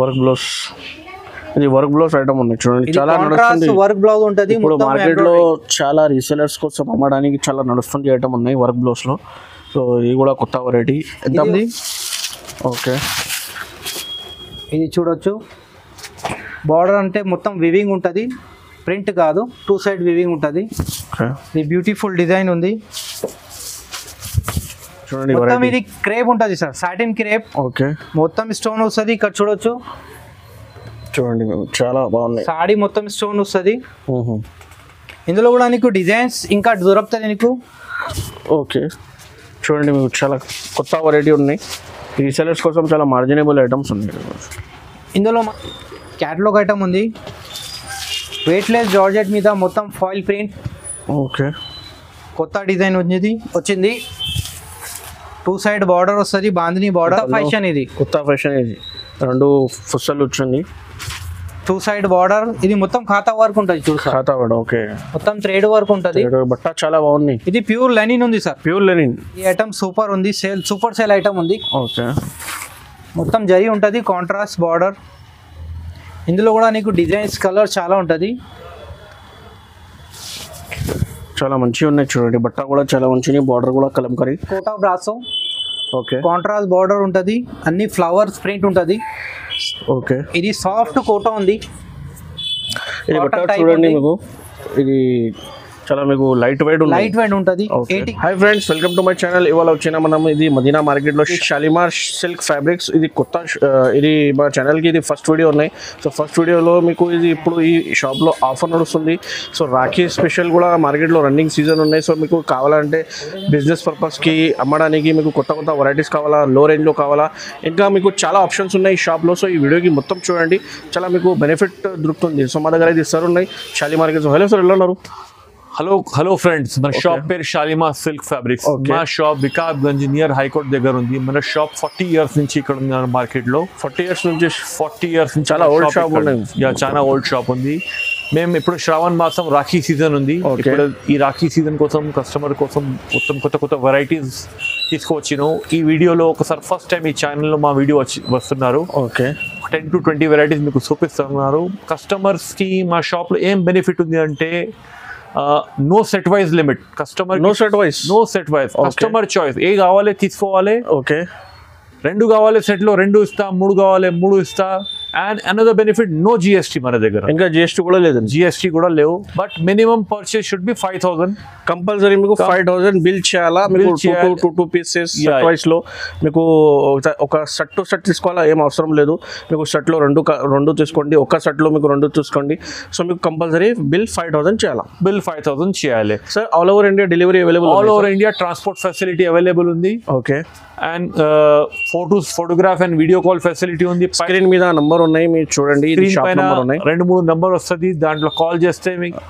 Work blouse. ఇది work blouse item ఉంది చూడండి. చాలా నడుస్తుంది. వర్క్ బ్లౌజ్ ఉంటది ఇప్పుడు మార్కెట్లో చాలా రీసెలర్స్ కోసం అమ్మడానికి చాలా నడుస్తుంది ఐటమ్ ఉన్నాయి వర్క్ బ్లౌజ్లో. సో ఇది కూడా కొత్త వెరైటీ ఎంత ఉంది? ఓకే. ఇది చూడొచ్చు. బార్డర్ అంటే మొత్తం వివింగ్ ఉంటుంది. ప్రింట్ కాదు టూ సైడ్ వివింగ్ ఉంటుంది. ఓకే. ఇది బ్యూటిఫుల్ డిజైన్ ఉంది. చూడండి మొత్తం ఇది క్రేప్ ఉంటుంది సార్ సాటిన్ క్రేప్. ఓకే. మొత్తం స్టోన్ వస్తుంది ఇక్కడ చూడొచ్చు. చూడండి చాలా బాగున్నాయి. సాడీ మొత్తం స్టోన్ వస్తుంది. ఇందులో కూడా నీకు డిజైన్స్ ఇంకా దొరుకుతుంది నీకు. ఓకే. చూడండి మీకు చాలా కొత్త వెరైటీ ఉన్నాయి. రీసెలర్స్ కోసం చాలా మార్జినబుల్ ఐటమ్స్ ఉన్నాయి. ఇందులో క్యాటలాగ్ ఐటమ్ ఉంది. వెయిట్లెస్ జార్జెట్ మీద మొత్తం ఫాయిల్ ప్రింట్ ఓకే. కొత్త డిజైన్ వచ్చింది వచ్చింది. టూ సైడ్ బార్డర్ వస్తుంది బాందిని బార్డర్. ఫ్యాషన్ ఇది. కొత్త ఫ్యాషన్ ఇది. రెండు ఫుస్సలు వచ్చింది టూ సైడ్ బార్డర్ ఇది మొత్తం ఖాతా వర్క్ ఉంటుంది చూడు సార్. ఖాతా కూడా ఓకే. మొత్తం థ్రెడ్ వర్క్ ఉంటుంది. బట్ట చాలా బాగున్నాయి. ఇది ప్యూర్ లెనిన్ ఉంది సార్. Pure linen. ఈ ఐటమ్ సూపర్ ఉంది సేల్ సూపర్ సేల్ ఐటమ్ ఉంది. ఓకే. మొత్తం జరి ఉంటుంది కాంట్రాస్ట్ బార్డర్. ఇందులో కూడా నీకు డిజైన్స్ కలర్ చాలా ఉంటుంది. చాలా మంచిగా ఉన్నాయి చూడండి. బట్ట కూడా చాలా మంచిగా బార్డర్ కూడా Kalamkari. Kota brasso. Okay contrast border ఉంటుంది. అన్ని ఫ్లవర్స్ ప్రింట్ ఉంటుంది. ఓకే ఇది సాఫ్ట్ కోటా ఉంది. ఇది బట్ట చూడండి. మీకు. ఇది చాలా మీకు లైట్ వెయిట్ ఉంది లైట్ వెయిట్ ఉంటుంది. Hi friends welcome to my channel ఇవాళ వచ్చిన మనం ఇది మదీనా మార్కెట్లో షాలిమార్ సిల్క్ ఫ్యాబ్రిక్స్ ఇది కొత్త ఇది మా ఛానల్కి ఇది ఫస్ట్ వీడియో ఉన్నాయి. సో ఫస్ట్ వీడియోలో మీకు ఇది ఇప్పుడు ఈ షాప్లో ఆఫర్ నడుస్తుంది. సో రాఖీ స్పెషల్ కూడా మార్కెట్లో రన్నింగ్ సీజన్ ఉన్నాయి. సో మీకు కావాలంటే బిజినెస్ పర్పస్కి అమ్మడానికి మీకు కొత్త కొత్త వెరైటీస్ కావాలా లో రేంజ్లో కావాలా ఇంకా మీకు చాలా ఆప్షన్స్ ఉన్నాయి ఈ షాప్లో సో ఈ వీడియోకి మొత్తం చూడండి. చాలా మీకు బెనిఫిట్ దొరుకుతుంది. సో మా దగ్గర ఇది సార్ ఉన్నాయి. షాలిమార్కి సో హలో సార్ ఎలా ఉన్నారు? హలో హలో ఫ్రెండ్స్ మన షాప్ పేరు షాలిమా సిల్క్ ఫ్యాబ్రిక్స్. మా షాప్ వికాబ్గంజ్ నియర్ హైకోర్ట్ దగ్గర ఉంది. మన షాప్ ఫార్టీ ఇయర్స్ నుంచి ఇక్కడ ఉంది మార్కెట్లో ఫార్టీ ఇయర్స్ నుంచి ఫార్టీ ఇయర్స్ నుంచి చాలా ఉన్నాయి. యా చాలా ఓల్డ్ షాప్ ఉంది. మేము ఇప్పుడు శ్రావణ్ మాసం రాఖీ సీజన్ ఉంది. ఈ రాఖీ సీజన్ కోసం కస్టమర్ కోసం మొత్తం కొత్త కొత్త వెరైటీస్ తీసుకువచ్చినాం. ఈ వీడియోలో ఒకసారి ఫస్ట్ టైం ఈ ఛానల్లో మా వీడియో వచ్చి వస్తున్నారు. Okay ten to twenty varieties మీకు చూపిస్తున్నారు. కస్టమర్స్కి మా షాప్లో ఏం బెనిఫిట్ ఉంది అంటే no set wise limit customer no set wise no set wise Okay. Customer choice ఏ కావాలి తీసుకోవాలి ఓకే రెండు కావాలి సెట్లో రెండు ఇస్తా మూడు కావాలి మూడు ఇస్తా and another benefit no GST మన దగ్గర. ఇంకా జిఎస్టీ కూడా లేదండి జిఎస్టీ కూడా లేవు. But minimum purchase should be five thousand compulsory మీకు ఫైవ్ థౌసండ్ బిల్ చేయాలా? మీకు Bill టూ. టూ పీసెస్ వైస్లో మీకు ఒక- ఒక సెట్ టు సెట్ తీసుకోవాలా? ఏం అవసరం లేదు. మీకు సెట్లో రెండు రెండు తీసుకోండి. ఒక సెట్లో మీకు రెండు తీసుకోండి. సో మీకు కంపల్సరీ బిల్ ఫైవ్ థౌసండ్ చేయాలా? బిల్ ఫైవ్ థౌసండ్ చేయాలి. Sir all over India delivery available all over India transport facility available ఉంది. Okay and photos photograph and video call facility ఉంది. స్క్రీన్ మీద నంబర్ ఉన్నాయి మీరు చూడండి రెండు మూడు నంబర్ వస్తుంది దాంట్లో కాల్ చేస్తే మీకు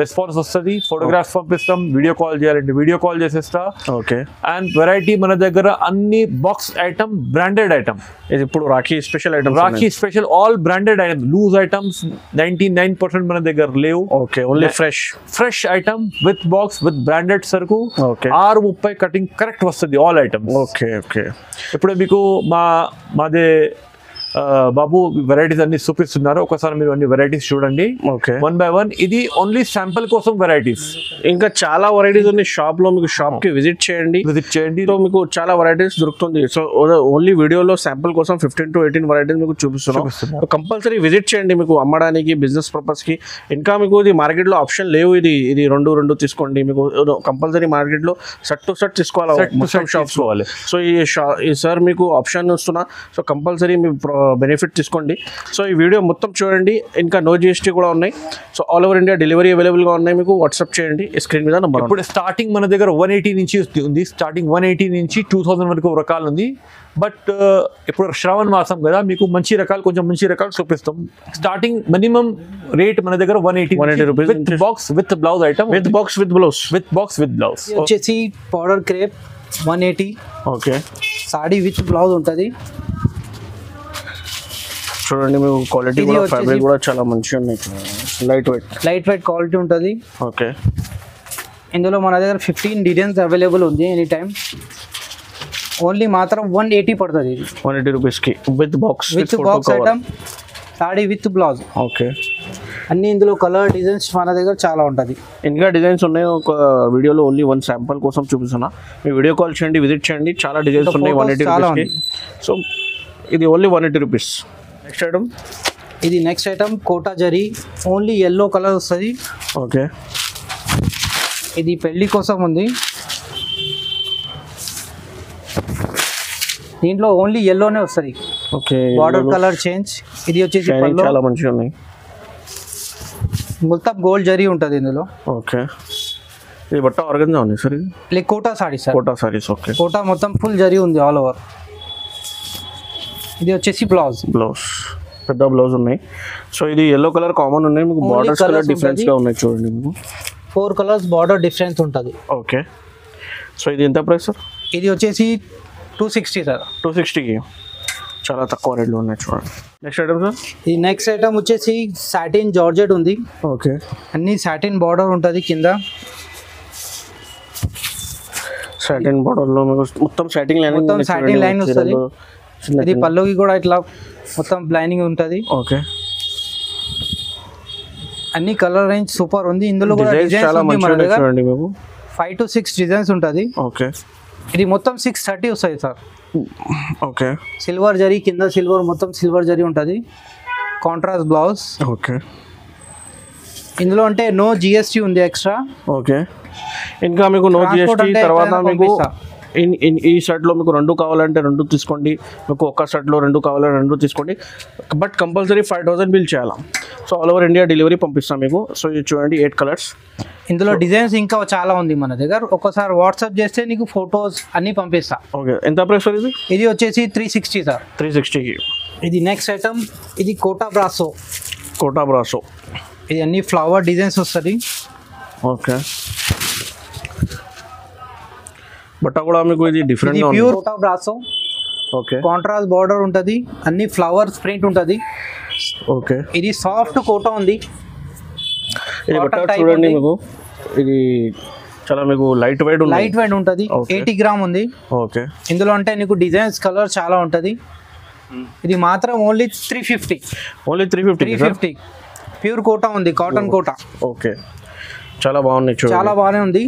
రెస్పాన్స్ వస్తుంది ఫోటోగ్రాఫ్స్ పంపిస్తాం వీడియో కాల్ చేయాలంటే వీడియో కాల్ చేసేస్తా. ఓకే అండ్ వెరైటీ మన దగ్గర అన్ని బాక్స్ ఐటమ్ బ్రాండెడ్ ఐటమ్ ఇది ఇప్పుడు rakhi special item rakhi special all branded item loose items ninety nine percent మన దగ్గర లేవు. Okay only fresh fresh item with box with branded సరుకు. ఓకే ఆరు ముప్పై కటింగ్ కరెక్ట్ వస్తుంది ఆల్ ఐటమ్స్ ఓకే ఓకే ఇప్పుడు మీకు మా మాదే బాబు వెరైటీస్ అన్ని చూపిస్తున్నారు. ఒకసారి మీరు అన్ని వెరైటీస్ చూడండి. ఓకే. వన్ బై వన్ ఇది ఓన్లీ శాంపుల్ కోసం వెరైటీస్ ఇంకా చాలా వెరైటీస్ ఉన్నాయి షాప్లో మీకు షాప్కి విజిట్ చేయండి. విజిట్ చేయండి. సో మీకు చాలా వెరైటీస్ దొరుకుతుంది. సో ఓన్లీ వీడియోలో శాంపుల్ కోసం ఫిఫ్టీన్ టు ఎయిటీన్ వెరైటీస్ మీకు చూపిస్తున్నాం. కంపల్సరీ విజిట్ చేయండి మీకు అమ్మడానికి బిజినెస్ పర్పస్కి. ఇంకా మీకు ఇది మార్కెట్లో ఆప్షన్ లేవు ఇది ఇది రెండు రెండు తీసుకోండి. మీకు కంపల్సరీ మార్కెట్లో సెట్ టు సెట్ తీసుకోవాలి షాప్స్. సో ఈ షా ఈ సార్ మీకు ఆప్షన్ ఇస్తున్నా. సో కంపల్సరీ మీ బెనిఫిట్ తీసుకోండి. సో ఈ వీడియో మొత్తం చూడండి. ఇంకా నో జిఎస్టీ కూడా ఉన్నాయి. So all over India delivery అవైలబుల్గా ఉన్నాయి మీకు. వాట్సాప్ చేయండి. స్క్రీన్ మీద నంబర్ ఇప్పుడు స్టార్టింగ్ మన దగ్గర వన్ ఎయిటీ నుంచి ఉంది. స్టార్టింగ్ వన్ ఎయిటీ నుంచి టూ థౌసండ్ వరకు రకాలు ఉంది. బట్ ఇప్పుడు శ్రావణ మాసం కదా మీకు మంచి రకాలు కొంచెం మంచి రకాలు చూపిస్తాం. స్టార్టింగ్ మినిమం రేట్ మన దగ్గర వన్ ఎయిటీ 180 rupees విత్ నుంచి- box with blouse item with box with blouse with box with blouse వచ్చేసి powder crepe one eighty okay sari with blouse ఉంటుంది. చూడండి మీకు క్వాలిటీ కూడా ఫ్యాబ్రిక్ కూడా చాలా మంచిగా ఉన్నాయి. Light weight light weight quality ఉంటుంది. ఓకే ఇందులో మన దగ్గర ఫిఫ్టీన్ డిజైన్స్ అవైలబుల్ ఉంది ఎనీ టైం ఓన్లీ మాత్రం వన్ ఎయిటీ పడుతుంది ఇది. వన్ ఎయిటీ రూపీస్కి with box with box item sari with blouse okay అన్ని ఇందులో కలర్ డిజైన్స్ మన దగ్గర చాలా ఉంటుంది. ఇంకా డిజైన్స్ ఉన్నాయి ఒక వీడియోలో ఓన్లీ వన్ శాంపుల్ కోసం చూపిస్తున్నా. మీ వీడియో కాల్ చేయండి విజిట్ చేయండి. చాలా డిజైన్స్ ఉన్నాయి వన్ ఎయిటీ రూపీస్కి సో ఇది only one eighty rupees next item ఇది next item Kota zari. Only yellow colour వస్తుంది. ఓకే ఇది పెళ్ళి కోసం ఉంది. దీంట్లో ఓన్లీ ఎల్లోనే వస్తుంది. ఓకే బార్డర్ కలర్ చేంజ్ ఇది వచ్చేసి పళ్ళు. చాలా మంచిగా ఉన్నాయి. మొత్తం గోల్డ్ జరీ ఉంటుంది ఇందులో. ఓకే ఇది బట్ట ఆర్గన్జా ఉంది సార్ ఇది? కోటా సారీ సార్ కోటా సారీస్ ఓకే కోటా మొత్తం ఫుల్ జరీ ఉంది ఆల్ ఓవర్ ఇది వచ్చేసి బ్లౌజ్. బ్లౌజ్. పెద్ద బ్లౌజ్ ఉన్నాయి. సో ఇది ఎల్లో కలర్ కామన్ ఉన్నాయి. మీకు బార్డర్స్ కలర్ డిఫరెన్స్గా ఉన్నాయి చూడండి మీకు. ఫోర్ కలర్స్ బార్డర్ డిఫరెన్స్ ఉంటుంది. ఓకే సో ఇది ఎంత ప్రైస్ సార్ ఇది వచ్చేసి టూ సిక్స్టీ సార్ టూ సిక్స్టీకి చాలా తక్కువ రేట్లో ఉన్నాయి చూడండి. నెక్స్ట్ ఐటమ్ సార్ ఈ నెక్స్ట్ ఐటమ్ వచ్చేసి సాటిన్ జార్జెట్ ఉంది. ఓకే అన్ని సాటిన్ బార్డర్ ఉంటుంది కింద. సాటిన్ బార్డర్లో మీకు మొత్తం సాటిన్ లైన్ మొత్తం satin line వస్తది. ఇది పల్లోకి కూడా ఇట్లా మొత్తం బ్లైనింగ్ ఉంటుంది. ఓకే. అన్ని కలర్ రేంజ్ సూపర్ ఉంది. ఇందులో కూడా చాలా చూడండి ఫైవ్ టు సిక్స్ డిజైన్స్ ఉంటుంది. ఓకే. ఇది మొత్తం సిక్స్ థర్టీ వస్తుంది సార్. ఓకే. సిల్వర్ జరీ కింద సిల్వర్ మొత్తం సిల్వర్ జరీ ఉంటుంది. Contrast blouse okay. ఇందులో అంటే నో జిఎస్టీ ఉంది ఎక్స్ట్రా ఓకే. ఇంకా మీకు నో జిఎస్టీ తర్వాత మీకు ఈ షర్ట్లో మీకు రెండు కావాలంటే రెండు తీసుకోండి. మీకు ఒక్క షర్ట్లో రెండు కావాలంటే రెండు తీసుకోండి. But compulsory five thousand bill చేయాలి? So all over India delivery పంపిస్తాం మీకు. సో ఇది చూడండి ఎయిట్ కలర్స్. ఇందులో డిజైన్స్ ఇంకా చాలా ఉంది మన దగ్గర. ఒక్కసారి వాట్సాప్ చేస్తే నీకు ఫొటోస్ అన్నీ పంపిస్తా. ఓకే. ఎంత ప్రైస్ ఇది? ఇది వచ్చేసి త్రీ సిక్స్టీ సార్. త్రీ సిక్స్టీకి ఇది నెక్స్ట్ ఐటమ్ ఇది కోటా బ్రాసో కోటా బ్రాసో ఇది అన్ని ఫ్లవర్ డిజైన్స్ వస్తుంది. ఓకే. బట్ట కూడా మీకు ఇది ఉంది pure Kota brasso okay contrast border ఉంటుంది అన్ని ఫ్లవర్స్ ప్రింట్ ఉంటుంది. ఓకే ఇది సాఫ్ట్ కోటా ఉంది. ఇది బట్ట చూడండి. మీకు. ఇది చాలా మీకు లైట్ వెయిట్ ఉంది. లైట్ వెయిట్ ఉంటుంది. ఎయిటీ గ్రామ్ ఉంది. ఓకే ఇందులో అంటే నీకు డిజైన్స్ కలర్ చాలా ఉంటుంది. ఇది మాత్రం only three fifty only three three fifty fifty pure Kota ఉంది కాటన్ కోటా ఓకే చాలా చూడండి. చాలా బాగానే ఉంది.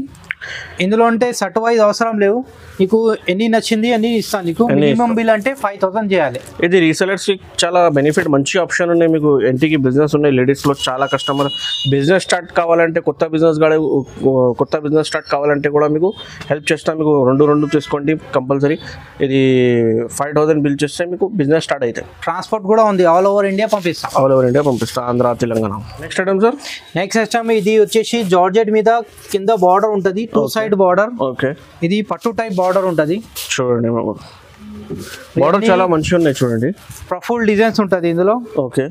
ఇందులో అంటే సట్ వైజ్ అవసరం లేవు. నీకు ఎన్ని నచ్చింది అన్ని ఇస్తాను? నీకు మినిమం బిల్ అంటే ఫైవ్ థౌసండ్ చేయాలి. ఇది రీసెలర్స్కి చాలా బెనిఫిట్ మంచి ఆప్షన్ ఉన్నాయి మీకు. ఇంటికి బిజినెస్ ఉన్నాయి. లేడీస్లో చాలా కస్టమర్ బిజినెస్ స్టార్ట్ కావాలంటే కొత్త బిజినెస్ కూడా కొత్త బిజినెస్ స్టార్ట్ కావాలంటే కూడా మీకు హెల్ప్ చేస్తాం. మీకు రెండు రెండు తీసుకోండి కంపల్సరీ ఇది ఫైవ్ థౌసండ్ బిల్ చేస్తే మీకు బిజినెస్ స్టార్ట్ అవుతాయి ట్రాన్స్పోర్ట్ కూడా ఉంది. ఆల్ ఓవర్ ఇండియా పంపిస్తాం. ఆల్ ఓవర్ ఇండియా పంపిస్తా. Andhra Telangana. Next item sir next system ఇది వచ్చేసి జార్జెట్ మీద కింద బార్డర్ ఉంటుంది. టూ సైడ్ బార్డర్ ఓకే ఇది పట్టు టైప్ బార్డర్ ఉంటుంది. చూడండి. బార్డర్ చాలా మంచిగా ఉన్నాయి చూడండి. ఫుల్ డిజైన్స్ ఉంటుంది ఇందులో. ఓకే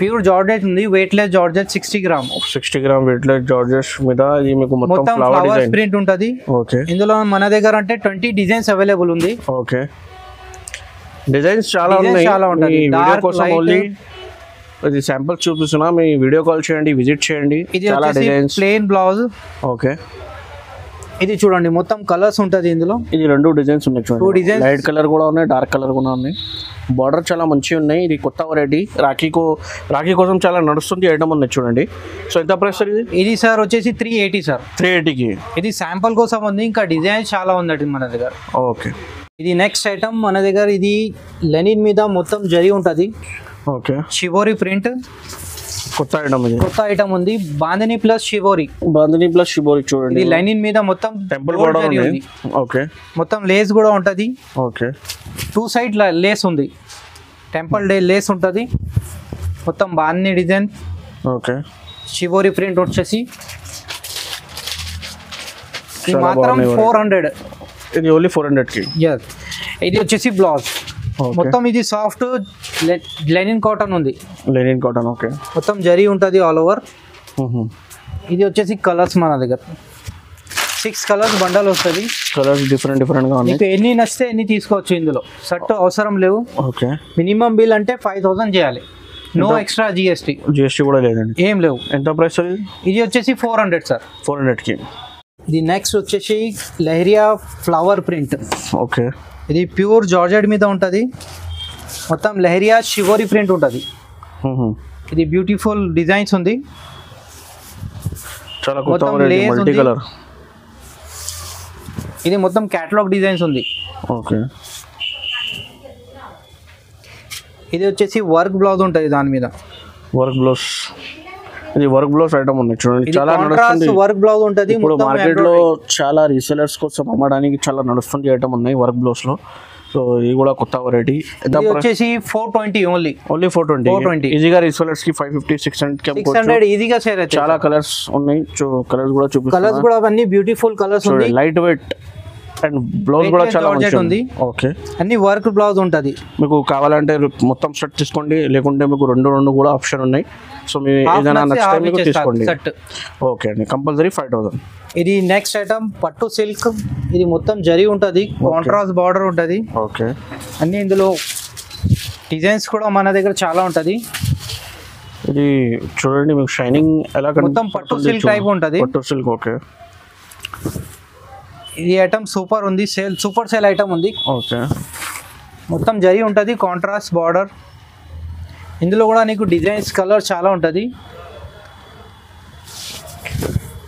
ప్యూర్ జార్జెట్ ఉంది weightless georgette sixty gram sixty gram weightless georgette మీద ఇది మీకు మొత్తం ఫ్లవర్ ప్రింట్ ఉంటుంది. ఓకే ఇందులో మన దగ్గర అంటే ట్వంటీ డిజైన్స్ అవైలబుల్ ఉంది. ఓకే డిజైన్స్ చాలా ఉన్నాయి. చాలా ఉంటుంది. ఇది శాంపుల్స్ చూపిస్తున్నా. మీ వీడియో కాల్ చేయండి విజిట్ చేయండి. ఇది చాలా డిజైన్స్ ప్లెయిన్ బ్లౌజ్ ఓకే ఇది చూడండి మొత్తం కలర్స్ ఉంటుంది ఇందులో. ఇది రెండు డిజైన్స్ ఉన్నాయి చూడండి. లైట్ కలర్ కూడా ఉన్నాయి డార్క్ కలర్ కూడా ఉన్నాయి. బార్డర్ చాలా మంచిగా ఉన్నాయి. ఇది కొత్త వెరైటీ రాఖీకో రాఖీ కోసం చాలా నడుస్తుంది ఐటమ్ ఉన్నాయి చూడండి. సో ఎంత ప్రైస్ సార్ ఇది? ఇది సార్ వచ్చేసి త్రీ ఎయిటీ సార్. త్రీ ఎయిటీకి ఇది శాంపుల్ కోసం ఉంది ఇంకా డిజైన్ చాలా ఉంది మన దగ్గర. ఓకే ఇది నెక్స్ట్ ఐటమ్ మన దగ్గర ఇది లెనిన్ మీద మొత్తం జరి ఉంటుంది. ఓకే. షివోరి ప్రింట్ కొత్త ఐటమ్ ఇది. కొత్త ఐటమ్ ఉంది. Bandhani plus shibori bandhani plus ఇది చూడండి. లెనిన్ మీద మొత్తం టెంపుల్ కూడా ఉంది. ఉంది. ఓకే మొత్తం లేస్ కూడా ఉంటుంది. ఓకే టూ సైడ్ లేస్ ఉంది. టెంపుల్ డే లేస్ ఉంటుంది. మొత్తం bandhani design okay shibori print వచ్చేసి ఇది మాత్రం. ఫోర్ హండ్రెడ్ ఇది ఓన్లీ ఫోర్ హండ్రెడ్కి ఇది వచ్చేసి బ్లౌజ్ మొత్తం ఇది సాఫ్ట్ లెనిన్ కాటన్ ఉంది. లెనిన్ కాటన్ ఓకే మొత్తం జరీ ఉంటుంది ఆల్ ఓవర్ ఇది వచ్చేసి కలర్స్ మన దగ్గర. సిక్స్ కలర్స్ బండల్ వస్తుంది. కలర్స్ డిఫరెంట్ డిఫరెంట్గా ఉన్నాయి. నీకు ఎన్ని నచ్చితే ఎన్ని తీసుకోవచ్చు ఇందులో. షర్ట్ అవసరం లేవు. ఓకే మినిమం బిల్ అంటే ఫైవ్ థౌసండ్ చేయాలి. నో ఎక్స్ట్రా జిఎస్టీ జిఎస్టీ కూడా లేదండి. ఏం లేవు. ఎంత ప్రైస్ ఇది వచ్చేసి ఫోర్ హండ్రెడ్ సార్ ఫోర్ హండ్రెడ్కి ఇది నెక్స్ట్ వచ్చేసి లెహరియా ఫ్లవర్ ప్రింట్ ఓకే ఇది ప్యూర్ జార్జెట్ మీద ఉంటుంది. మొత్తం లెహరియా షివోరి ప్రింట్ ఉంటుంది. ఇది బ్యూటిఫుల్ డిజైన్స్ ఉంది. కలర్ ఇది మొత్తం క్యాటలాగ్ డిజైన్స్ ఉంది. ఓకే. ఇది వచ్చేసి వర్క్ బ్లౌజ్ ఉంటుంది దాని మీద. వర్క్ బ్లౌజ్ ఇది వర్క్ బ్లౌజ్ ఐటమ్ ఉంది. చూడండి చాలా నడుస్తుంది. వర్క్ బ్లౌజ్ ఉంటుంది ఇప్పుడు మార్కెట్లో. చాలా రీసెలర్స్ కోసం అమ్మడానికి చాలా నడుస్తుంది ఐటమ్ ఉన్నాయి వర్క్ బ్లౌజ్లో. సో ఇది కూడా కొత్త వెరైటీ వచ్చేసి four twenty only only four twenty 420. ఈజీగా రీసెలర్స్కి five fifty six hundred six hundred ఈజీగా అవుతాయి చాలా కలర్స్ ఉన్నాయి. కలర్స్ కూడా కలర్స్ చూపిస్తాను కూడా అవన్నీ బ్యూటిఫుల్ కలర్స్ చూడండి లైట్ వెయిట్ అండ్ బ్లౌజ్ కూడా చాలా మంచిగా ఉంది. ఓకే. అన్ని వర్క్ బ్లౌజ్ ఉంటుంది. మీకు కావాలంటే మొత్తం సెట్ తీసుకోండి లేకుంటే మీకు రెండు రెండు కూడా ఆప్షన్ ఉన్నాయి. సో మీ ఏదైనా నచ్చితే మీకు తీసుకోండి. సెట్ ఓకే అండి. కంపల్సరీ ఫైవ్ థౌసండ్ ఇది నెక్స్ట్ ఐటమ్ పట్టు సిల్క్ ఇది మొత్తం జరి ఉంటుంది కాంట్రాస్ట్ బార్డర్ ఉంటుంది. ఓకే. అన్ని ఇందులో డిజైన్స్ కూడా మన దగ్గర చాలా ఉంటుంది. ఇది చూడండి మీకు షైనింగ్ ఎలా మొత్తం పట్టు silk type ఉంటది. పట్టు సిల్క్ ఓకే. ఇది ఐటమ్ సూపర్ ఉంది. సేల్ సూపర్ సేల్ ఐటమ్ ఉంది. ఓకే మొత్తం జరి ఉంటుంది. కాంట్రాస్ట్ బార్డర్ ఇందులో కూడా నీకు డిజైన్స్ కలర్ చాలా ఉంటుంది.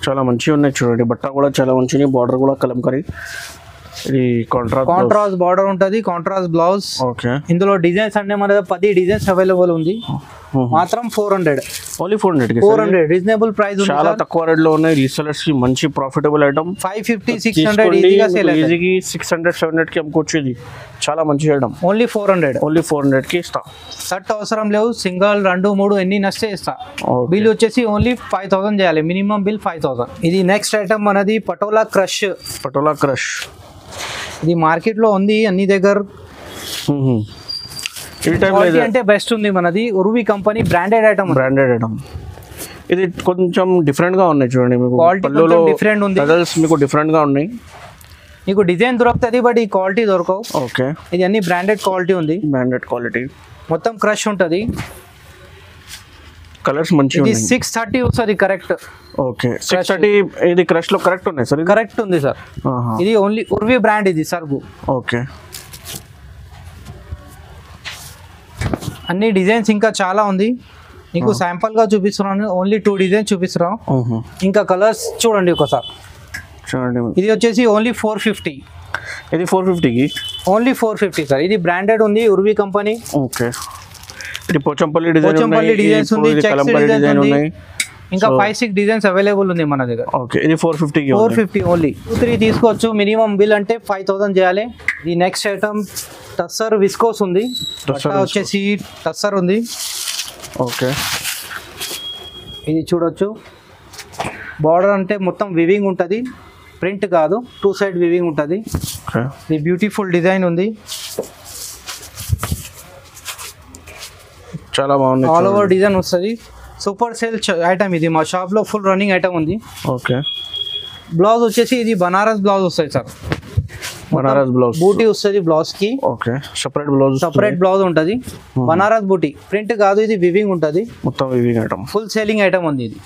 చాలా మంచిగా ఉన్నాయి చూడండి. బట్ట కూడా చాలా మంచిగా బార్డర్ కూడా కలంకరీ. కాంట్రాస్ట్ బార్డర్ ఉంటుంది కాంట్రాస్ట్ బ్లౌజ్ ఓకే ఇందులో డిజైన్స్ అంటే మన పది డిజైన్స్ అవైలబుల్ ఉంది. మాత్రం four hundred only four hundred four hundred reasonable price చాలా తక్కువ రేట్లో ఉన్నాయి. రీసెలర్స్కి మంచి profitable item five fifty six hundred ఈజీగా సేల్ ఈజీకి సిక్స్ హండ్రెడ్ సెవెన్ హండ్రెడ్కి అమ్ముకోవచ్చు ఇది. చాలా మంచి item only four hundred only four హండ్రెడ్కి ఇస్తా. షర్ట్ అవసరం లేవు. సింగల్ రెండు మూడు ఎన్ని నచ్చే ఇస్తా. బిల్ వచ్చేసి ఓన్లీ ఫైవ్ థౌసండ్ చేయాలి. మినిమం బిల్ ఫైవ్ థౌసండ్ ఇది నెక్స్ట్ ఐటమ్ మనది పటోలా క్రష్. పటోలా క్రష్. ఇది మార్కెట్లో ఉంది అన్ని దగ్గర. క్వాలిటీ అంటే బెస్ట్ ఉంది మనది. Urvi company branded item branded item ఇది కొంచెం డిఫరెంట్గా ఉన్నాయి చూడండి మీకు. పళ్ళులో different ఉంది. కలర్స్ మీకు డిఫరెంట్గా ఉన్నాయి. నీకు డిజైన్ దొరుకుతుంది బట్ ఈ క్వాలిటీ దొరకవు. ఓకే ఇది అన్ని బ్రాండెడ్ క్వాలిటీ ఉంది. బ్రాండెడ్ క్వాలిటీ మొత్తం క్రష్ ఉంటుంది. కలర్స్ మంచిగా ఇది సిక్స్ థర్టీ వస్తుంది కరెక్ట్ ఓకే. సిక్స్ థర్టీ ఇది క్రష్లో కరెక్ట్ ఉన్నాయి సార్? కరెక్ట్ ఉంది సార్. ఇది ఓన్లీ ఉర్వి బ్రాండ్ ఇది సర్గు. ఓకే. అన్ని డిజైన్స్ ఇంకా చాలా ఉంది. నీకు శాంపుల్గా చూపిస్తున్నాను ఓన్లీ టూ డిజైన్స్ చూపిస్తున్నాం. ఇంకా కలర్స్ చూడండి ఒకసారి. చూడండి. ఇది వచ్చేసి ఓన్లీ ఫోర్ ఫిఫ్టీ ఇది ఫోర్ ఫిఫ్టీకి ఓన్లీ ఫోర్ ఫిఫ్టీ సార్. ఇది బ్రాండెడ్ ఉంది Urvi company okay. Pochampally design designs ఉంది, కలంపల్లి డిజైన్. ఉన్నాయి. ఇంకా ఫైవ్ సిక్స్ డిజైన్స్ అవైలబుల్ ఉంది మన దగ్గర. ఓకే ఇది ఫోర్ ఫిఫ్టీకి four fifty only two three తీసుకోవచ్చు. మినిమం బిల్ అంటే ఫైవ్ థౌసండ్ చేయాలి. ఈ నెక్స్ట్ ఐటమ్ టస్సర్ విస్కోస్ ఉంది. వచ్చేసి టస్సర్ ఉంది. ఓకే ఇది చూడొచ్చు. బార్డర్ అంటే మొత్తం వివింగ్ ఉంటుంది. ప్రింట్ కాదు. టూ సైడ్ వివింగ్ ఉంటుంది. ఇది బ్యూటిఫుల్ డిజైన్ ఉంది. చాలా బాగుంది ఆల్ ఓవర్ డిజైన్ వస్తుంది. సూపర్ సేల్ ఐటమ్ ఇది. మా షాప్లో ఫుల్ రన్నింగ్ ఐటమ్ ఉంది. ఓకే బ్లౌజ్ వచ్చేసి ఇది బనారస్ బ్లౌజ్ వస్తుంది సార్ బనారస్ బ్లౌజ్ బూటీ వస్తుంది బ్లౌజ్కి. Okay. Separate blouse separate blouse ఉంటుంది. బనారస్ బూటీ. ప్రింట్ కాదు ఇది వివింగ్ ఉంటుంది. మొత్తం weaving item full selling item ఉంది ఇది.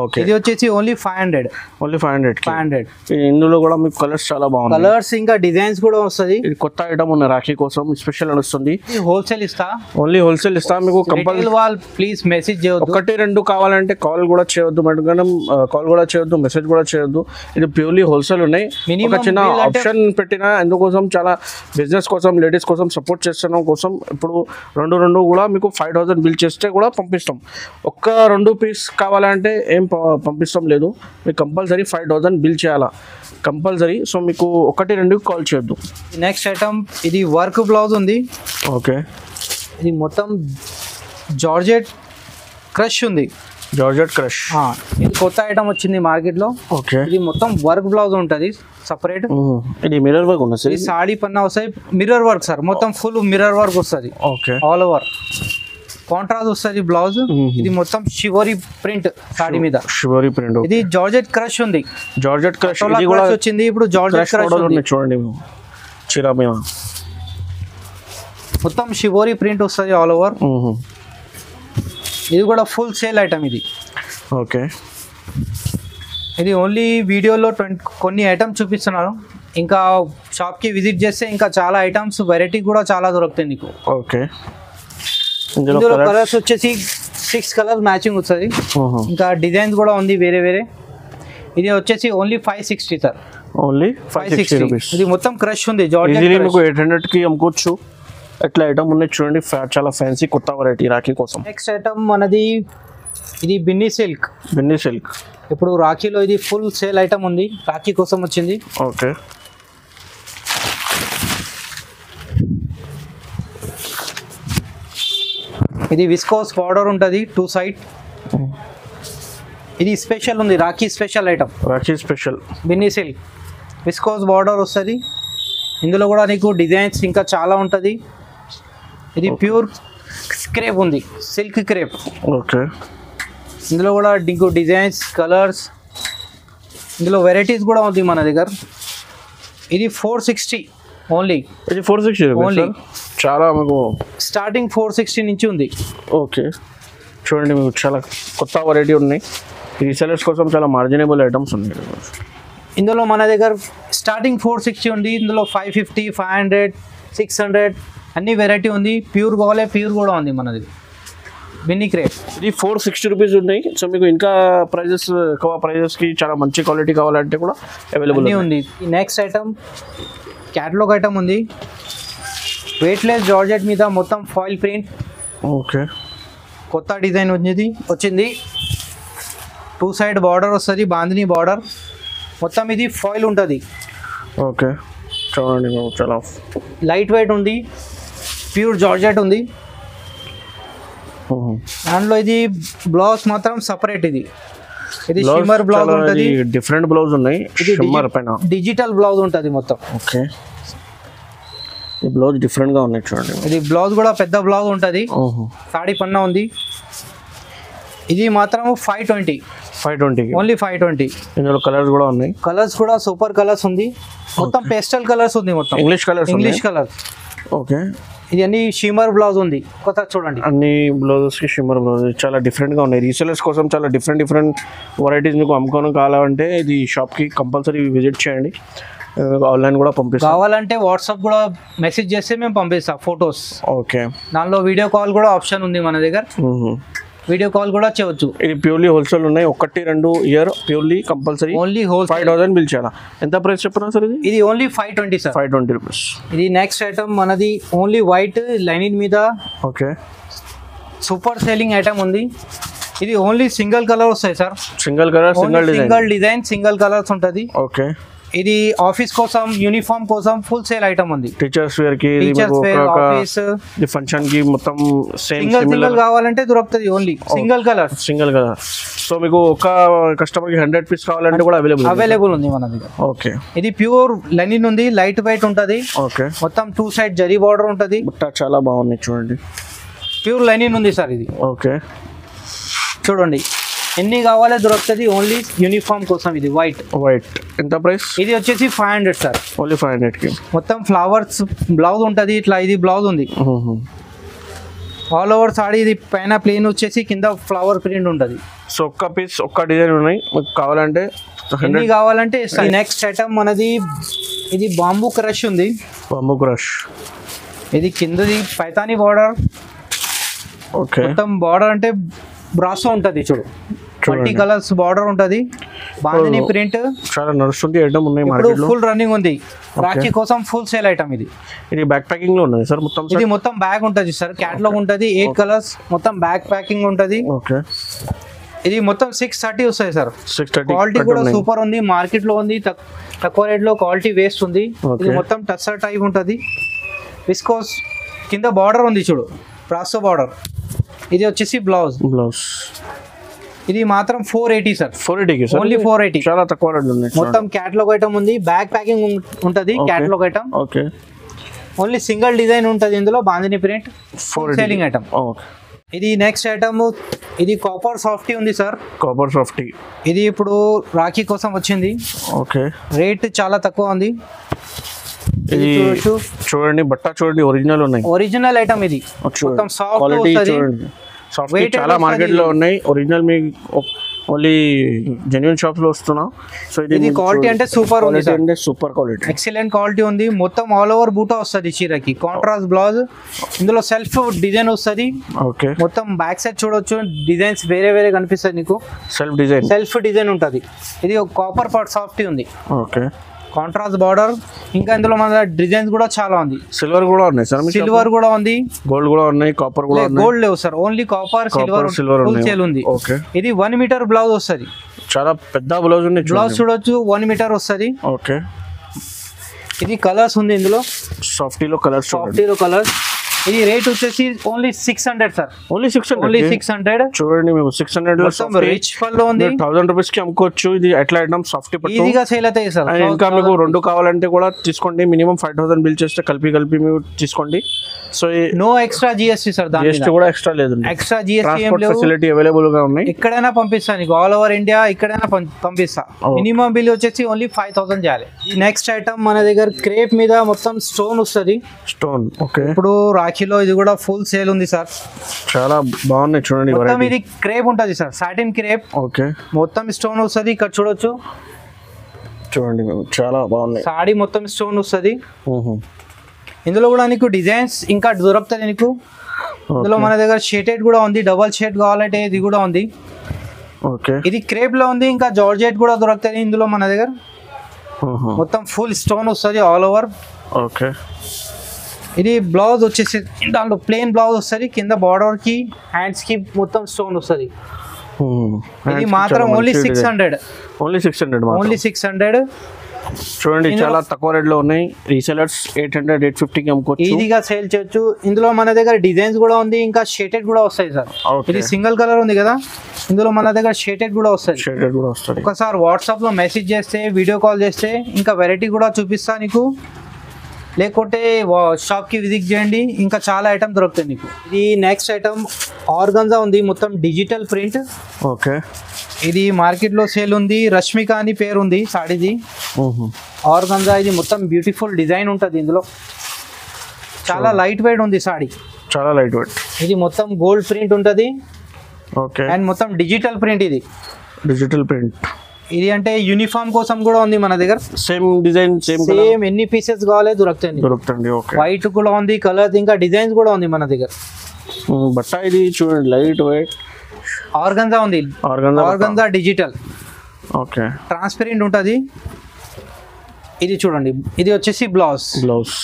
ఓకే. ఇది వచ్చేసి only five hundred only five hundred five hundred ఇందులో కూడా మీకు కలర్స్ చాలా బాగున్నాయి. కలర్స్ ఇంకా డిజైన్స్ కూడా వస్తుంది. ఇది కొత్త ఐటమ్ ఉంది రాఖీ కోసం. స్పెషల్ నడుస్తుంది. హోల్సేల్ ఇస్తా. ఓన్లీ హోల్సేల్ ఇస్తా. మీకు కంపల్సరీ వాల్ ప్లీజ్ మెసేజ్ చేయొద్దు. ఒకటి రెండు కావాలంటే కాల్ కూడా చేయొద్దు. మేడం కాల్ కూడా చేయొద్దు. మెసేజ్ కూడా చేయొద్దు. ఇది ప్యూర్లీ హోల్సేల్ ఉన్నాయి. ఒక చిన్న ఆప్షన్ పెట్టిన ఎందుకోసం? చాలా బిజినెస్ కోసం లేడీస్ కోసం సపోర్ట్ చేస్తున్నాం కోసం. ఇప్పుడు రెండు రెండు కూడా మీకు ఫైవ్ థౌసండ్ బిల్ చేస్తే కూడా పంపిస్తాం. ఒక్క రెండు పీస్ కావాలంటే ఏం పంపిస్తాం లేదు. మీకు కంపల్సరీ ఫైవ్ థౌసండ్ బిల్ చేయాలా? కంపల్సరీ సో మీకు ఒకటి రెండు కాల్ చేయొద్దు. నెక్స్ట్ ఐటమ్ ఇది వర్క్ బ్లౌజ్ ఉంది. ఓకే ఇది మొత్తం జార్జెట్ క్రష్ ఉంది. జార్జెట్ క్రష్ ఇది కొత్త ఐటమ్ వచ్చింది మార్కెట్లో ఓకే ఇది మొత్తం వర్క్ బ్లౌజ్ ఉంటుంది సపరేట్ ఇది మిర్రర్ వర్క్ ఉంది సార్ ఇది సాడీ పన్నా వస్తాయి మిర్రర్ వర్క్ సార్ మొత్తం ఫుల్ మిర్రర్ వర్క్ వస్తుంది. ఓకే ఆల్ ఓవర్ కాంట్రాస్ట్ వస్తుంది బ్లౌజ్. ఇది మొత్తం షివోరీ ప్రింట్ సాడీ మీద. షివరీ ప్రింట్ ఇది జార్జెట్ క్రష్ ఉంది. జార్జెట్ క్రష్ వచ్చింది ఇప్పుడు జార్జెట్ క్రష్ చూడండి. చీర మీద. మొత్తం షివోరీ ప్రింట్ వస్తుంది ఆల్ ఓవర్ ఇది కూడా ఫుల్ సేల్ ఐటమ్ ఇది. ఓకే ఇది ఓన్లీ వీడియోలో ట్వంటీ కొన్ని ఐటమ్స్ చూపిస్తున్నాను. ఇంకా షాప్కి విజిట్ చేస్తే ఇంకా చాలా ఐటమ్స్ వెరైటీ కూడా చాలా దొరుకుతాయి నీకు. ఓకే ఇందులో కలర్స్ వచ్చేసి సిక్స్ కలర్స్ మ్యాచింగ్ వస్తుంది. ఇంకా డిజైన్స్ కూడా ఉంది వేరే వేరే. ఇది వచ్చేసి only five sixty sir only five sixty ఇది మొత్తం క్రష్ ఉంది జార్జెట్ మీకు ఎయిట్ హండ్రెడ్కి అమ్ముకోవచ్చు. ఎట్లా ఐటమ్ ఉన్నాయి చూడండి. చాలా ఫ్యాన్సీ కొత్త వెరైటీ రాఖీ కోసం. నెక్స్ట్ ఐటమ్ మనది ఇది బిన్నీ సిల్క్. బిన్నీ సిల్క్. ఇప్పుడు రాఖీలో ఇది ఫుల్ సేల్ ఐటమ్ ఉంది. రాఖీ కోసం వచ్చింది. ఓకే. ఇది విస్కోస్ పౌడర్ ఉంటుంది టూ సైడ్ ఇది స్పెషల్ ఉంది Rakhi special item Rakhi special Binny silk. Viscose border వస్తుంది. ఇందులో కూడా నీకు డిజైన్స్ ఇంకా చాలా ఉంటుంది. ఇది ప్యూర్ క్రేప్ ఉంది సిల్క్ క్రేప్ ఓకే ఇందులో కూడా నీకు డిజైన్స్ కలర్స్ ఇందులో వెరైటీస్ కూడా ఉంది మన దగ్గర. ఇది ఫోర్ సిక్స్టీ ఓన్లీ. ఇది ఫోర్ సిక్స్టీ Only. చాలా మీకు స్టార్టింగ్ ఫోర్ సిక్స్టీ నుంచి ఉంది. ఓకే చూడండి మీకు చాలా కొత్త వెరైటీ ఉన్నాయి. రీసెలర్స్ కోసం చాలా మార్జినబుల్ ఐటమ్స్ ఉన్నాయి. ఇందులో మన దగ్గర స్టార్టింగ్ ఫోర్ సిక్స్టీ ఉంది. ఇందులో five fifty five hundred six hundred అన్ని వెరైటీ ఉంది. ప్యూర్ కావాలి ప్యూర్ కూడా ఉంది మనది. బిన్నీ క్రేప్ ఇది ఫోర్ సిక్స్టీ రూపీస్ ఉన్నాయి. సో మీకు ఇంకా ప్రైజెస్ ఎక్కువ ప్రైజెస్కి చాలా మంచి క్వాలిటీ కావాలంటే కూడా అవైలబుల్ ఉంది. నెక్స్ట్ ఐటమ్ క్యాటలాగ్ ఐటమ్ ఉంది. వెయిట్లెస్ జార్జెట్ మీద మొత్తం ఫాయిల్ ప్రింట్ ఓకే కొత్త డిజైన్ వచ్చింది. వచ్చింది. టూ సైడ్ బార్డర్ వస్తుంది బాందిని బార్డర్ మొత్తం ఇది ఫాయిల్ ఉంటుంది. ఓకే చూడండి చాలా లైట్ వెయిట్ ఉంది. ప్యూర్ జార్జెట్ ఉంది. దాంట్లో ఇది బ్లౌజ్ మాత్రం సపరేట్ ఇది. ఇది షిమ్మర్ బ్లౌజ్ ఉంటుంది. డిఫరెంట్ బ్లౌజ్ ఉన్నాయి. ఇది షిమ్మర్ పైన. డిజిటల్ బ్లౌజ్ ఉంటుంది మొత్తం. ఓకే. ఈ బ్లౌజ్ డిఫరెంట్గా ఉన్నాయి చూడండి. ఇది బ్లౌజ్ కూడా పెద్ద బ్లౌజ్ ఉంటుంది. సాడీ పన్నా ఉంది. ఇది మాత్రం ఫైవ్ ట్వంటీ ఫైవ్ ట్వంటీకి ఓన్లీ ఫైవ్ ట్వంటీ ఇందులో కలర్స్ కూడా ఉన్నాయి. కలర్స్ కూడా సూపర్ కలర్స్ ఉంది. మొత్తం పేస్టల్ కలర్స్ ఉంది మొత్తం. English colours English colour okay ఇది అన్ని షిమర్ బ్లౌజ్ ఉంది. కొత్త చూడండి. అన్ని బ్లౌజెస్కి షిమ్మర్ బ్లౌజ్ చాలా డిఫరెంట్గా ఉన్నాయి. రీసెలర్స్ కోసం చాలా డిఫరెంట్ డిఫరెంట్ వెరైటీస్ మీకు అమ్ముకోవడం కావాలంటే ఇది షాప్కి కంపల్సరీ విజిట్ చేయండి. ఆన్లైన్ కూడా పంపిస్తాం. కావాలంటే వాట్సాప్ కూడా మెసేజ్ చేస్తే మేము పంపిస్తాం ఫొటోస్ ఓకే దానిలో వీడియో కాల్ కూడా ఆప్షన్ ఉంది మన దగ్గర. వీడియో కాల్ కూడా చేయవచ్చు ఇది ప్యూర్లీ హోల్సేల్ ఉన్నాయి. ఒకటి రెండు year purely compulsory. Only whole five thousand bill చేయాలా? ఎంత ప్రైస్ చెప్పినా సార్ ఇది? ఇది only five twenty sir five twenty rupees ఇది నెక్స్ట్ ఐటమ్ మనది ఓన్లీ వైట్ లైనింగ్ మీద ఓకే సూపర్ సేలింగ్ ఐటమ్ ఉంది. ఇది ఓన్లీ సింగిల్ కలర్ వస్తాయి sir single colour single design single design single colours ఉంటుంది. ఓకే ఇది ఆఫీస్ కోసం యూనిఫామ్ కోసం ఫుల్ సేల్ ఐటమ్ ఉంది. టీచర్స్ వేర్కి టీచర్స్ వేర్ ఆఫీస్ ఫంక్షన్కి మొత్తం సేమ్ సింగిల్ సింగిల్ కావాలంటే దొరుకుతుంది only single colour single colour so మీకు ఒక కస్టమర్కి హండ్రెడ్ పీస్ కావాలంటే కూడా అవైలబుల్ అవైలబుల్ ఉంది మన దగ్గర. ఓకే ఇది ప్యూర్ లెనిన్ ఉంది లైట్ వెయిట్ ఉంటుంది. ఓకే మొత్తం టూ సైడ్ జరీ బార్డర్ ఉంటుంది. బుట్ట చాలా బాగుంది చూడండి. ప్యూర్ లెనిన్ ఉంది సార్ ఇది. ఓకే చూడండి. ఎన్ని కావాలో దొరుకుతుంది? ఓన్లీ యూనిఫామ్ కోసం ఇది వైట్ వైట్ ఎంత ప్రైస్ ఇది వచ్చేసి five hundred sir only five హండ్రెడ్కి. మొత్తం ఫ్లవర్స్ బ్లౌజ్ ఉంటుంది ఇట్లా ఇది బ్లౌజ్ ఉంది. ఆల్ ఓవర్ సాడీ ఇది పైన ప్లేన్ వచ్చేసి కింద ఫ్లవర్ ప్రింట్ ఉంటుంది. సో ఒక్క పీస్ ఒక్క డిజైన్ ఉన్నాయి. మీకు కావాలంటే ఎన్ని కావాలంటే నెక్స్ట్ ఐటమ్ మనది ఇది బాంబూ క్రష్ ఉంది. బాంబు క్రష్ ఇది కిందది పైతాని బార్డర్ ఓకే మొత్తం బార్డర్ అంటే బ్రాసో ఉంటుంది చూడు. మల్టీ కలర్స్ బార్డర్ ఉంటుంది. బాందిని ప్రింట్. చాలా నడుస్తుంది ఐటమ్ ఉన్నాయి ఇప్పుడు మార్కెట్లో ఫుల్ రన్నింగ్ ఉంది రాఖీ కోసం ఫుల్ సేల్ ఐటమ్ ఇది. ఇది బ్యాక్ ప్యాకింగ్లో ఉన్నది సార్ మొత్తం ఇది మొత్తం బ్యాగ్ ఉంటుంది సార్. క్యాట్లాగ్ ఉంటుంది ఎయిట్ కలర్స్ మొత్తం బ్యాగ్ ప్యాకింగ్ ఉంటుంది. ఓకే. ఇది మొత్తం సిక్స్ థర్టీ వస్తాయి సార్. సిక్స్ థర్టీ క్వాలిటీ కూడా సూపర్ ఉంది. మార్కెట్లో ఉంది. తక్- తక్కువ రేట్లో క్వాలిటీ వేస్ట్ ఉంది. ఇది. మొత్తం టచ్చర్ టైప్ ఉంటుంది. విస్కోస్ కింద బార్డర్ ఉంది చూడు. ప్రాసో బార్డర్ ఇది వచ్చేసి బ్లౌజ్ బ్లౌజ్ ఇది మాత్రం ఫోర్ ఎయిటీ సార్ ఫోర్ ఎయిటీకి సార్ ఓన్లీ ఫోర్ ఎయిటీ చాలా తక్కువ మొత్తం క్యాట్లాగ్ ఐటమ్ ఉంది. బ్యాగ్ ప్యాకింగ్ ఉంటుంది. Catalogue item okay only single design ఉంటుంది ఇందులో bandhani print four selling item okay ఇది నెక్స్ట్ ఐటమ్ ఇది కాపర్ సాఫ్టీ ఉంది సార్ కాపర్ సాఫ్టీ ఇది ఇప్పుడు రాఖీ కోసం వచ్చింది. ఓకే రేట్ చాలా తక్కువ ఉంది. ఇది చూడండి బట్ట చూడండి ఒరిజినల్ ఉన్నాయి. ఒరిజినల్ ఐటమ్ ఇది. మొత్తం సాఫ్ట్ సాఫ్ట్ Weighted చాలా వస్తది. మార్కెట్లో ఉన్నాయి. ఒరిజినల్ మీ ఓన్లీ జెన్యున్ షాప్స్లో వస్తున్నా. సో ఇది quality అంటే ఉంది sir. అంటే సూపర్ క్వాలిటీ ఎక్సలెంట్ క్వాలిటీ ఉంది. మొత్తం ఆల్ ఓవర్ బూటా వస్తుంది చీరకి. కాంట్రాస్ట్ బ్లౌజ్ ఇందులో సెల్ఫ్ డిజైన్ వస్తుంది. ఓకే మొత్తం బ్యాక్ సైడ్ చూడొచ్చు. డిజైన్స్ వేరే వేరే కనిపిస్తుంది నీకు. సెల్ఫ్ డిజైన్ సెల్ఫ్ డిజైన్ ఉంటుంది. ఇది ఒక కాపర్ పాట్ సాఫ్ట్ ఉంది. ఓకే కాంట్రాస్ట్ బార్డర్ ఇంకా ఇందులో మన డిజైన్స్ కూడా చాలా ఉంది. సిల్వర్ కూడా ఉన్నాయి సార్ సిల్వర్ కూడా ఉంది. గోల్డ్ కూడా ఉన్నాయి కాపర్ కూడా గోల్డ్ లేవు sir. Only copper silver silver full sale ఉంది. ఓకే ఇది వన్ మీటర్ బ్లౌజ్ వస్తుంది. చాలా పెద్ద బ్లౌజ్ ఉంది బ్లౌజ్ చూడొచ్చు వన్ మీటర్ వస్తుంది. ఓకే ఇది కలర్స్ ఉంది ఇందులో. సాఫ్టీలో కలర్స్ సాఫ్టీలో కలర్స్ ఇది రేట్ వచ్చేసి only six hundred sir only six only six hundred చూడండి మేము సిక్స్ హండ్రెడ్ రిచ్లో ఉంది. థౌసండ్ రూపీస్కి అమ్ముకోవచ్చు. ఇది ఎట్లా ఐటమ్ సాఫ్ట్ ఈజీగా సేల్ అవుతాయి సార్ ఇంకా మీకు రెండు కావాలంటే కూడా తీసుకోండి. మినిమం ఫైవ్ థౌసండ్ బిల్ చేస్తే కలిపి కలిపి మీరు తీసుకోండి. So no extra GST sir దాని జిఎస్టీ కూడా ఎక్స్ట్రా లేదండి. ఎక్స్ట్రా జిఎస్టీ ఫెసిలిటీ అవైలబుల్గా ఉన్నాయి. ఎక్కడైనా పంపిస్తాను నీకు. ఆల్ ఓవర్ ఇండియా ఎక్కడైనా పంపిస్తా. మినిమం బిల్ వచ్చేసి ఓన్లీ ఫైవ్ థౌసండ్ చేయాలి. నెక్స్ట్ ఐటమ్ మన దగ్గర క్రేప్ మీద మొత్తం స్టోన్ వస్తుంది. స్టోన్ ఓకే ఇప్పుడు రాఖీలో ఇది కూడా ఫుల్ సేల్ ఉంది సార్ చాలా బాగున్నాయి చూడండి మొత్తం. ఇది క్రేప్ ఉంటుంది సార్ సాటిన్ క్రేప్ ఓకే. మొత్తం స్టోన్ వస్తుంది ఇక్కడ చూడొచ్చు. చూడండి చాలా బాగున్నాయి. సాడీ మొత్తం స్టోన్ వస్తుంది. ఇందులో కూడా నీకు డిజైన్స్ ఇంకా దొరుకుతుంది నీకు. ఇందులో మన దగ్గర షేటెడ్ కూడా ఉంది డబల్ షేడ్ కావాలంటే ఇది కూడా ఉంది. ఓకే. ఇది క్రేప్లో ఉంది ఇంకా జార్జెట్ కూడా దొరుకుతుంది ఇందులో మన దగ్గర. మొత్తం ఫుల్ స్టోన్ వస్తుంది ఆల్ ఓవర్ ఓకే. ఇది బ్లౌజ్ వచ్చేసి దాంట్లో ప్లెయిన్ బ్లౌజ్ వస్తుంది కింద బార్డర్కి హ్యాండ్స్కి మొత్తం స్టోన్ వస్తుంది. మ్మ్. ఇది మాత్రం only six hundred only six hundred only six hundred చూడండి చాలా తక్కువ రేట్లో ఉన్నాయి. రీసెలర్స్ ఎయిట్ హండ్రెడ్ ఎయిట్ ఫిఫ్టీకి అమ్ముకోవచ్చు. ఈజీగా సేల్ చేయొచ్చు. ఇందులో మన దగ్గర డిజైన్స్ కూడా ఉంది ఇంకా షేటెడ్ కూడా వస్తాయి సార్. ఇది సింగిల్ కలర్ ఉంది కదా? ఇందులో మన దగ్గర షేటెడ్ కూడా వస్తుంది షేడెడ్ కూడా వస్తుంది. ఒకసారి వాట్సాప్లో మెసేజ్ చేస్తే వీడియో కాల్ చేస్తే ఇంకా వెరైటీ కూడా చూపిస్తా నీకు. లేకుంటే షాప్కి విజిట్ చేయండి. ఇంకా చాలా ఐటమ్ దొరుకుతాయి నీకు ఇది నెక్స్ట్ ఐటమ్ ఆర్గన్జా ఉంది. మొత్తం డిజిటల్ ప్రింట్ ఓకే. ఇది మార్కెట్లో సేల్ ఉంది. రష్మిక అని పేరు ఉంది సాడీది మ్మ్. ఆర్గన్జా ఇది మొత్తం బ్యూటిఫుల్ డిజైన్ ఉంటుంది ఇందులో. చాలా లైట్ వెయిట్ ఉంది సాడీ. చాలా లైట్ వెయిట్ ఇది మొత్తం గోల్డ్ ప్రింట్ ఉంటుంది. ఓకే. అండ్ మొత్తం డిజిటల్ ప్రింట్ ఇది. డిజిటల్ ప్రింట్ ఇది అంటే యూనిఫామ్ కోసం కూడా ఉంది మన దగ్గర. సేమ్ డిజైన్ సేమ్ సేమ్ ఎన్ని పీసెస్ కావాలి దొరుకుతాయి. దొరుకుతుంది ఓకే వైట్ కూడా ఉంది కలర్ ఇంకా డిజైన్స్ కూడా ఉంది మన దగ్గర. మ్మ్. బట్ట ఇది చూడండి లైట్ వెయిట్ ఆర్గన్జా ఉంది. Organ organza digital okay transparent ఉంటుంది. ఇది చూడండి ఇది వచ్చేసి బ్లౌజ్ బ్లౌజ్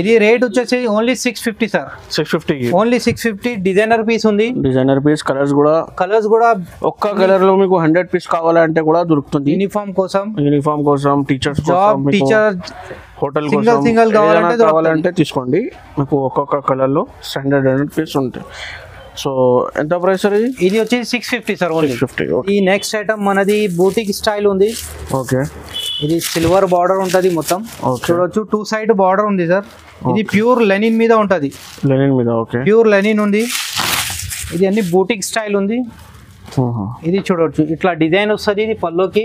ఇది రేట్ వచ్చేసి only six fifty sir six ఫిఫ్టీకి only six fifty designer piece ఉంది. డిజైనర్ పీస్ కలర్స్ కూడా కలర్స్ కూడా ఒక్క కలర్లో మీకు హండ్రెడ్ పీస్ కావాలంటే కూడా దొరుకుతుంది. యూనిఫామ్ కోసం. యూనిఫామ్ కోసం టీచర్స్ జాబ్ టీచర్ హోటల్ ఏదైనా దొరుకుతుంది. కావాలంటే తీసుకోండి. మీకు ఒక్కొక్క కలర్లో హండ్రెడ్ హండ్రెడ్ పీస్ ఉంటాయి. సో ఎంత ప్రైస్ అది ఇది? వచ్చేసి six fifty sir only fifty ఈ నెక్స్ట్ ఐటమ్ మనది బూటిక్ స్టైల్ ఉంది. ఓకే. ఇది సిల్వర్ బార్డర్ ఉంటది మొత్తం. చూడొచ్చు టూ సైడ్ బార్డర్ ఉంది సార్. ఇది ప్యూర్ లెనిన్ మీద ఉంటది. లెనిన్ మీద ఓకే. ప్యూర్ లెనిన్ ఉంది. ఇది అన్ని బూటిక్ స్టైల్ ఉంది. ఇది చూడొచ్చు ఇట్లా డిజైన్ వస్తుంది ఇది పల్లోకి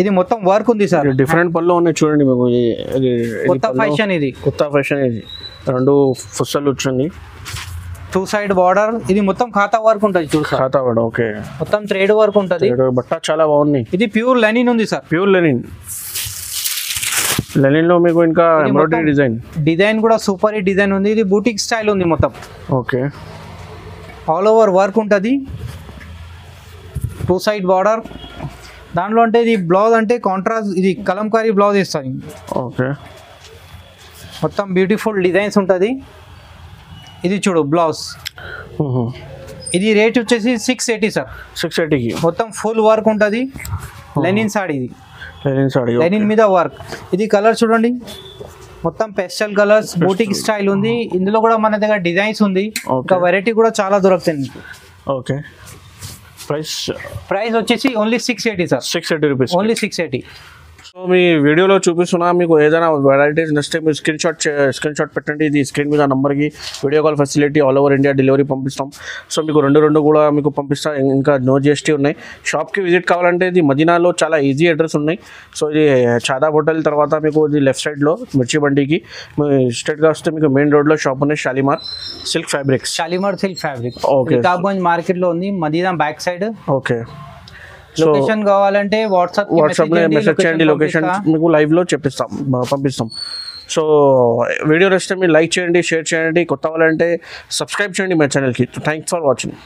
ఇది మొత్తం వర్క్ ఉంది సార్. డిఫరెంట్ పళ్ళు ఉన్నాయి చూడండి మీకు కొత్త. ఫ్యాషన్ ఇది. కొత్త ఫ్యాషన్ ఇది. రెండు ఫుస్సలు వచ్చింది టూ సైడ్ బార్డర్. ఇది మొత్తం ఖాతా వర్క్ ఉంటుంది చూడు సార్. ఖాతా ఓకే. మొత్తం థ్రెడ్ వర్క్ ఉంటుంది. బట్ట చాలా బాగున్నాయి. ఇది ప్యూర్ లెనిన్ ఉంది సార్. Pure linen. లెనిన్లో మీకు ఇంకా ఎంబ్రాయిడరీ డిజైన్. డిజైన్ కూడా సూపర్ హిట్ డిజైన్ ఉంది. ఇది బూటిక్ స్టైల్ ఉంది మొత్తం. ఓకే. ఆల్ ఓవర్ వర్క్ ఉంటుంది. Two side border. దాంట్లో అంటే ఇది బ్లౌజ్ అంటే కాంట్రాస్ట్ ఇది కలంకారీ బ్లౌజ్ ఇస్తుంది ఓకే. మొత్తం బ్యూటిఫుల్ డిజైన్స్ ఉంటుంది. ఇది చూడు బ్లౌజ్ ఇది రేట్ వచ్చేసి సిక్స్ ఎయిటీ సార్ సిక్స్ ఎయిటీకి మొత్తం ఫుల్ వర్క్ ఉంటుంది. లెనిన్ సాడీ ఇది. లెనిన్ సాడీ లెనిన్ మీద వర్క్ ఇది కలర్ చూడండి. మొత్తం పెస్టల్ కలర్స్ బూటిక్ స్టైల్ ఉంది. ఇందులో కూడా మన దగ్గర డిజైన్స్ ఉంది. ఇంకా వెరైటీ కూడా చాలా దొరుకుతాయి మీకు ఓకే ప్రైస్ ప్రైస్ వచ్చేసి only six eighty sir six eighty rupees only six eighty so మీ వీడియోలో చూపిస్తున్నా మీకు ఏదైనా వెరైటీస్ నచ్చితే మీరు స్క్రీన్ షాట్ స్క్రీన్ షాట్ పెట్టండి. ఇది స్క్రీన్ మీద నంబర్కి video call facility all over India delivery పంపిస్తాం. సో మీకు రెండు రెండు కూడా మీకు పంపిస్తాం. ఇంకా నో జిఎస్టీ ఉన్నాయి. షాప్కి విజిట్ కావాలంటే ఇది మదీనాలో చాలా ఈజీ అడ్రస్ ఉన్నాయి. సో ఇది చాదా హోటల్ తర్వాత మీకు ఇది లెఫ్ట్ సైడ్లో మిర్చి బండికి స్ట్రైట్గా వస్తే మీకు మెయిన్ రోడ్లో షాప్ ఉన్నాయి. Shalimar silk fabrics Shalimar silk fabric Okay. Rikabganj మార్కెట్లో ఉంది. Madina back side okay so location కావాలంటే వాట్సాప్ వాట్సాప్లో మెసేజ్ చేయండి లొకేషన్ మీకు లైవ్లో చెప్పిస్తాం బ- పంపిస్తాం. సో వీడియో నచ్చితే మీరు లైక్ చేయండి షేర్ చేయండి కొత్త వాళ్ళంటే సబ్స్క్రైబ్ చేయండి మా ఛానల్కి థ్యాంక్స్ ఫర్ వాచింగ్